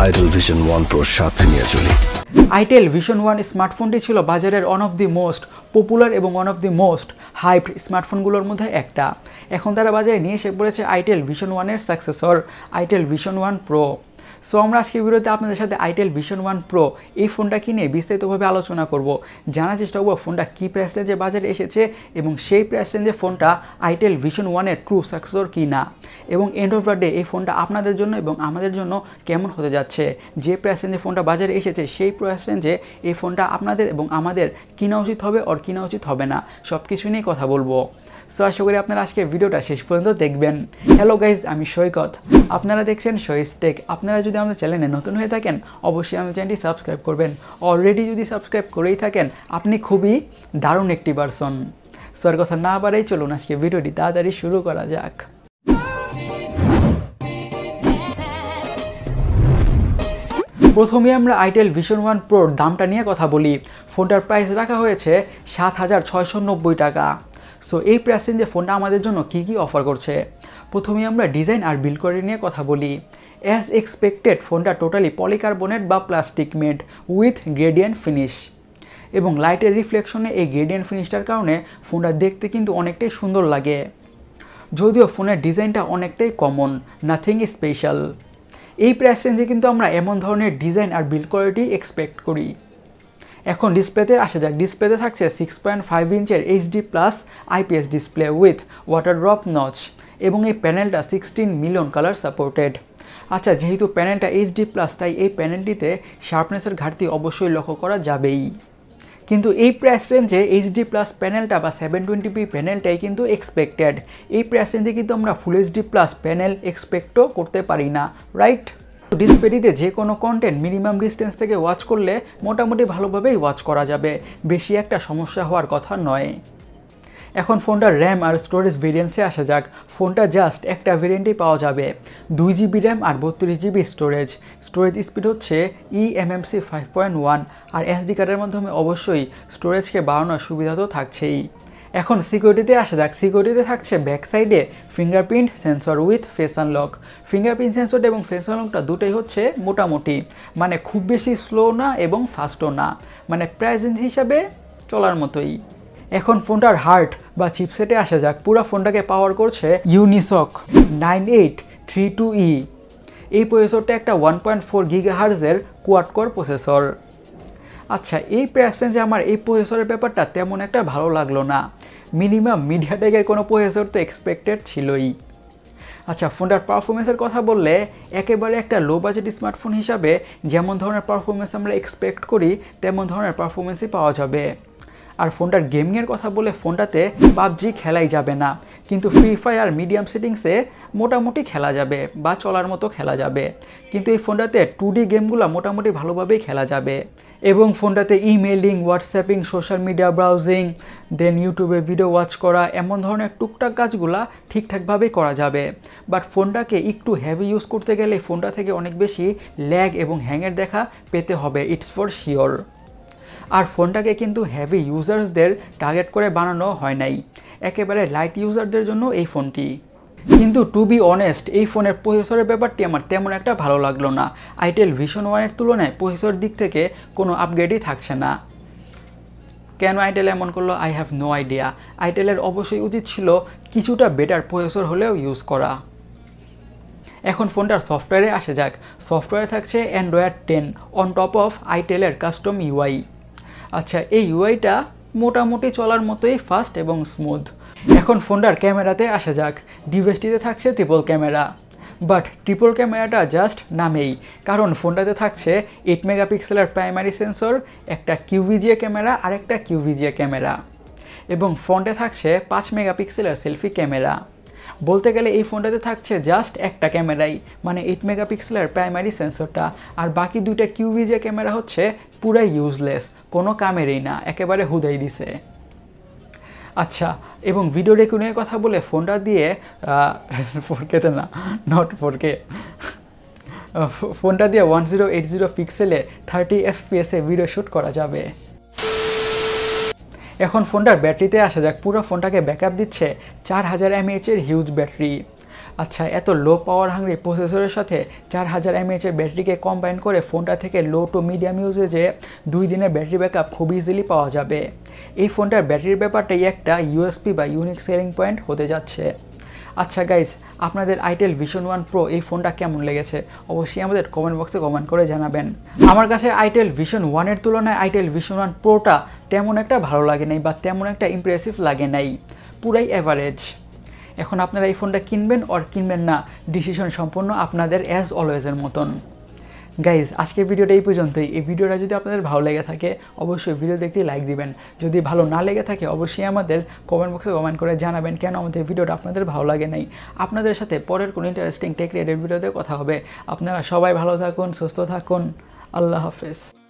Idol vision one প্রোর সাথে নিয়ে চলি। আইটেল ভিশন ওয়ান স্মার্টফোনটি ছিল বাজারের one of the most popular এবং one of the most hype স্মার্টফোনগুলোর মধ্যে একটা। এখন তারা বাজারে নিয়ে এসে পড়েছে আইটেল ভিশন ওয়ানের successor itel vision one pro so আমরা আজকে ভিডিওতে আপনাদের সাথে আইটেল ভিশন ওয়ান প্রো এই ফোনটা কিনে বিস্তারিতভাবে আলোচনা করব। জানার চেষ্টা করব ফোনটা কী প্রাইস রেঞ্জে বাজারে এসেছে এবং সেই প্রাইস রেঞ্জে ফোনটা আইটেল ভিশন ওয়ানের ট্রু সাকসেসর কি না এবং এন্ড অফ দ্য ডে এই ফোনটা আপনাদের জন্য এবং আমাদের জন্য কেমন হতে যাচ্ছে? যে প্রাইস রেঞ্জে ফোনটা বাজারে এসেছে সেই প্রাইস রেঞ্জে এই ফোনটা আপনাদের এবং আমাদের কিনা উচিত হবে ওর কিনা উচিত হবে না। সব কিছু নিয়ে কথা বলব। সো আশা করি আপনারা আজকে ভিডিওটা শেষ পর্যন্ত দেখবেন। হ্যালো গাইজ আমি সৈকত। আপনারা দেখছেন সৈস টেক। আপনারা যদি আমাদের চ্যানেলে নতুন হয়ে থাকেন, অবশ্যই আমাদের চ্যানেলটি সাবস্ক্রাইব করবেন। অলরেডি যদি সাবস্ক্রাইব করেই থাকেন, আপনি খুবই দারুণ একটি পারসন সো আর কথা না বাড়াই চলুন আজকে ভিডিওটি তাড়াতাড়ি শুরু করা যাক। প্রথমে আমরা আইটেল ভিশন ওয়ান প্রোর দামটা নিয়ে কথা বলি। ফোনটার প্রাইস রাখা হয়েছে সাত হাজার ছয়শো নব্বই টাকা। সো এই প্রাইস ফোনটা আমাদের জন্য কী কী অফার করছে? প্রথমে আমরা ডিজাইন আর বিল্ড করে নিয়ে কথা বলি। অ্যাজ এক্সপেক্টেড ফোনটা টোটালি পলিকার্বনেট বা plastic made with gradient finish এবং লাইটের রিফ্লেকশনে এই গ্রেডিয়েন্ট ফিনিশটার কারণে ফোনটা দেখতে কিন্তু অনেকটাই সুন্দর লাগে। যদিও ফোনের ডিজাইনটা অনেকটাই কমন নাথিং স্পেশাল এই প্রাইস রেঞ্জে কিন্তু আমরা এমন ধরনের ডিজাইন আর বিল্ড কোয়ালিটি এক্সপেক্ট করি। এখন ডিসপ্লেতে আসা যাক। ডিসপ্লেতে থাকছে six point five ইঞ্চের HD plus IPS display with water drop notch এবং এই প্যানেলটা সিক্সটিন মিলিয়ন কালার সাপোর্টেড আচ্ছা যেহেতু প্যানেলটা এইচডি প্লাস তাই এই প্যানেলটিতে শার্পনেসের ঘাটতি অবশ্যই লক্ষ্য করা যাবেই। কিন্তু এই প্রাইস রেঞ্জে এইচডি প্লাস প্যানেলটা বা সেভেন টোয়েন্টি পি প্যানেলটাই কিন্তু এক্সপেক্টেড এই প্রাইস রেঞ্জে কিন্তু আমরা ফুল এইচডি প্লাস প্যানেল এক্সপেক্টও করতে পারি না রাইট ডিসপ্লেটিতে যে কোনো কন্টেন্ট মিনিমাম ডিস্টেন্স থেকে ওয়াচ করলে মোটামুটি ভালোভাবেই ওয়াচ করা যাবে। বেশি একটা সমস্যা হওয়ার কথা নয়। এখন ফোনটার র্যাম আর স্টোরেজ ভেরিয়েন্সে আসা যাক। ফোনটা জাস্ট একটা ভেরিয়েন্টেই পাওয়া যাবে। দুই জিবি র্যাম আর বত্রিশ জিবি স্টোরেজ স্টোরেজ স্পিড হচ্ছে e MMC five point one আর এসডি কার্ডের মাধ্যমে অবশ্যই স্টোরেজকে বাড়ানোর সুবিধা তো থাকছেই। এখন সিকিউরিটিতে আসা যাক। সিকিউরিটিতে থাকছে ব্যাক সাইডে fingerprint sensor with face unlock fingerprint sensor এবং ফেস আনলকটা দুটোই হচ্ছে মোটামুটি। মানে খুব বেশি স্লো না এবং ফাস্টও না। মানে প্রাইজেন্স হিসাবে চলার মতোই। এখন ফোনটার হার্ট বা চিপসেটে আসা যাক। পুরো ফোনটাকে পাওয়ার করছে Unisoc nine eight three two e এই প্রসেসরটা একটা ওয়ান পয়েন্ট ফোর গিগা হার্জের কোয়াডকোর প্রসেসর আচ্ছা এই রেঞ্জে আমার এই প্রসেসরের ব্যাপারটা তেমন একটা ভালো লাগল না। মিনিমাম মিডিয়াটেকের কোনো প্রসেসর তো এক্সপেক্টেড ছিলই। আচ্ছা ফোনটার পারফরমেন্সের কথা বললে, একেবারে একটা লো বাজেট স্মার্টফোন হিসাবে যেমন ধরনের পারফরমেন্স আমরা এক্সপেক্ট করি, তেমন ধরনের পারফরমেন্সই পাওয়া যাবে। আর ফোনটার গেমিংয়ের কথা বলে ফোনটাতে পাবজি খেলাই যাবে না, কিন্তু ফ্রি ফায়ার মিডিয়াম সেটিংসে মোটামুটি খেলা যাবে বা চলার মতো খেলা যাবে। কিন্তু এই ফোনটাতে টু ডি গেমগুলো মোটামুটি ভালোভাবেই খেলা যাবে। এবং ফোনটাতে emailing WhatsApping, social media browsing, then ইউটিউবে ভিডিও ওয়াচ করা, এমন ধরনের টুকটাক কাজগুলো ঠিকঠাকভাবেই করা যাবে। বাট ফোনটাকে একটু হেভি ইউজ করতে গেলে ফোনটা থেকে অনেক বেশি ল্যাগ এবং হ্যাংয়ের দেখা পেতে হবে ইটস ফর শিওর আর ফোনটাকে কিন্তু হেভি ইউজার্সদের টার্গেট করে বানানো হয় নাই। একেবারে লাইট ইউজারদের জন্য এই ফোনটি। কিন্তু টু বি অনেস্ট এই ফোনের প্রসেসরের ব্যাপারটি আমার তেমন একটা ভালো লাগল না। আইটেল ভিশন ওয়ানের তুলনায় প্রসেসর দিক থেকে কোনো আপগ্রেডই থাকছে না। কেন আইটেল এমন করল? আই হ্যাভ নো আইডিয়া আইটেলের অবশ্যই উচিত ছিল কিছুটা বেটার প্রসেসর হলেও ইউজ করা। এখন ফোনটার সফটওয়্যারে আসে যাক। সফটওয়্যারে থাকছে Android ten on top of আইটেলের custom UI আচ্ছা এই ইউআইটা মোটামুটি চলার মতোই ফাস্ট এবং স্মুথ এখন ফোনটার ক্যামেরাতে আসা যাক। ডিভাইসটিতে থাকছে ট্রিপল ক্যামেরা বাট ট্রিপল ক্যামেরাটা জাস্ট নামেই। কারণ ফোনটাতে থাকছে এইট মেগাপিক্সেলের প্রাইমারি সেন্সর একটা কিউভিজিএ ক্যামেরা আর একটা কিউভিজিএ ক্যামেরা এবং ফোনটা থাকছে পাঁচ মেগাপিক্সেলের সেলফি ক্যামেরা বলতে গেলে এই ফোনটাতে থাকছে জাস্ট একটা ক্যামেরাই মানে এইট মেগাপিক্সেলের প্রাইমারি সেন্সরটা আর বাকি দুইটা কিউভিজে ক্যামেরা হচ্ছে পুরাই ইউজলেস কোনো কামেরই না, একেবারে হুদাই দিছে। আচ্ছা এবং ভিডিও রেকর্ডিংয়ের কথা বলে ফোনটা দিয়ে ফোর কেতে না নট ফোর কে ফোনটা দিয়ে ওয়ান জিরো এইট জিরো পিক্সেলে থার্টি এফপিএসে ভিডিও শ্যুট করা যাবে। এখন ফোনটার ব্যাটারিতে আসা যাক, পুরো ফোনটাকে ব্যাকআপ দিচ্ছে চার হাজার এমএএচের হিউজ ব্যাটারি আচ্ছা এত লো পাওয়ার হাঙ্গরি প্রসেসরের সাথে চার হাজার এমএএচ এর ব্যাটারিকে কম্বাইন করে ফোনটা থেকে লো টু মিডিয়াম ইউজেজে দুই দিনের ব্যাটারি ব্যাকআপ খুব ইজিলি পাওয়া যাবে। এই ফোনটার ব্যাটারির ব্যাপারটাই একটা ইউএসপি বা ইউনিক সেলিং পয়েন্ট হতে যাচ্ছে। আচ্ছা গাইজ আপনাদের আইটেল ভিশন ওয়ান প্রো এই ফোনটা কেমন লেগেছে? অবশ্যই আমাদের কমেন্ট বক্সে কমেন্ট করে জানাবেন। আমার কাছে আইটেল ভিশন ওয়ানের তুলনায় আইটেল ভিশন ওয়ান প্রোটা তেমন একটা ভালো লাগে নাই বা তেমন একটা ইমপ্রেসিভ লাগে নাই। পুরাই অ্যাভারেজ এখন আপনারা এই ফোনটা কিনবেন অর কিনবেন না ডিসিশন সম্পূর্ণ আপনাদের অ্যাজ অলওয়েজের মতন। গাইজ আজকের ভিডিওটা এই পর্যন্তই। এই ভিডিওটা যদি আপনাদের ভালো লেগে থাকে, অবশ্যই ভিডিও দেখতে লাইক দিবেন। যদি ভালো না লেগে থাকে, অবশ্যই আমাদের কমেন্ট বক্সে কমেন্ট করে জানাবেন কেন আমাদের ভিডিওটা আপনাদের ভালো লাগে নাই। আপনাদের সাথে পরের কোনো ইন্টারেস্টিং টেক রেডের ভিডিওতে কথা হবে। আপনারা সবাই ভালো থাকুন, সুস্থ থাকুন। আল্লাহ হাফেজ।